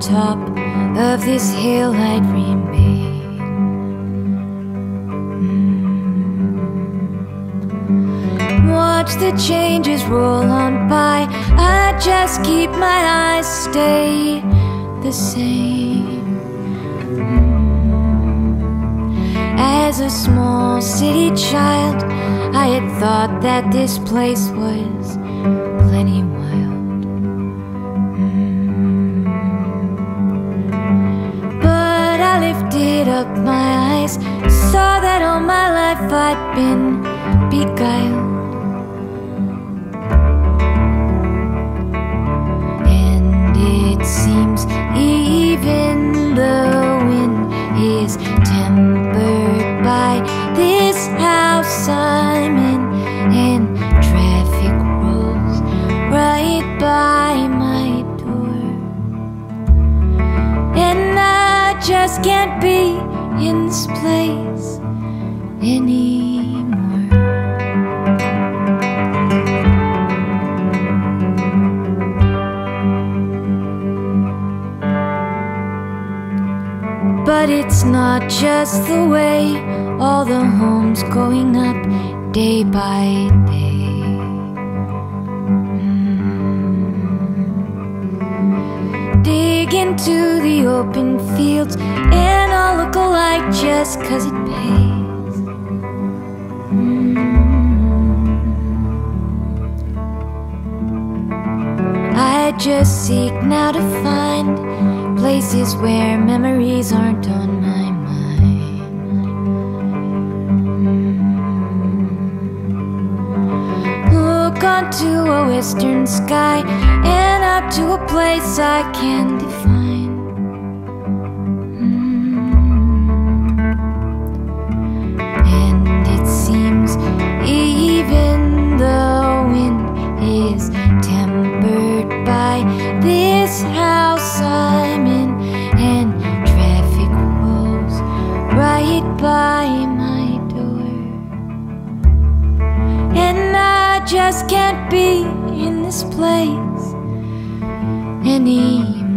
top of this hill I'd remain. Mm. Watch the changes roll on by. I just keep my eyes stay the same. Mm. As a small city child, I had thought that this place was plenty wild. Lifted up my eyes, saw that all my life I'd been beguiled. Just can't be in this place anymore. But it's not just the way all the homes going up day by day. Into the open fields and I'll look alike just cause it pays. Mm. I just seek now to find places where memories aren't on Look onto a western sky and up to a place I can't define. just can't be in this place anymore.